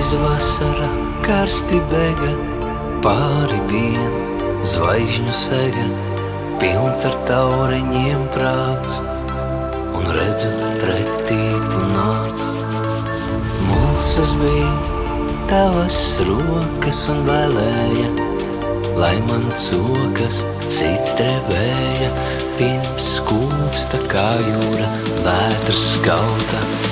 Drīz vasara karsti dega, pāri vien zvaigžņu sega, pilns ar tauriņiem prāts, un redzu pretī tu nāc. Mulsas bija tavas rokas un vēlēja, lai man cokas sīts trebēja, pirms skūpsta kā jūra, vētras skauta.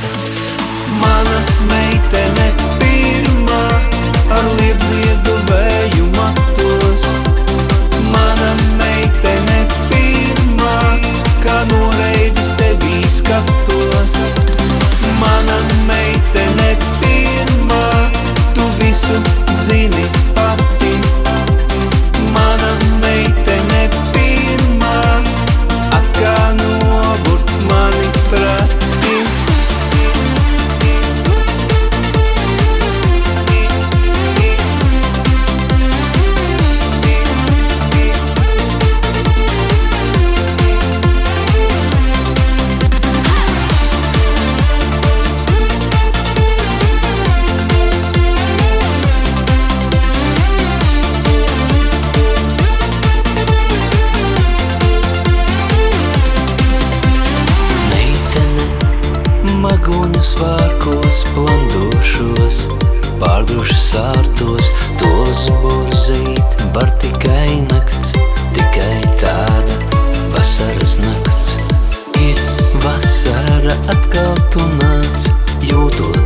Skatos. Mana meitene pirmā, tu visu svārkos, plandošos, pārdošu sārtos, tos burzīt, bar tikai nakts, tikai tāda vasaras nakts. Ir vasara, atkal tu nāc, jūtos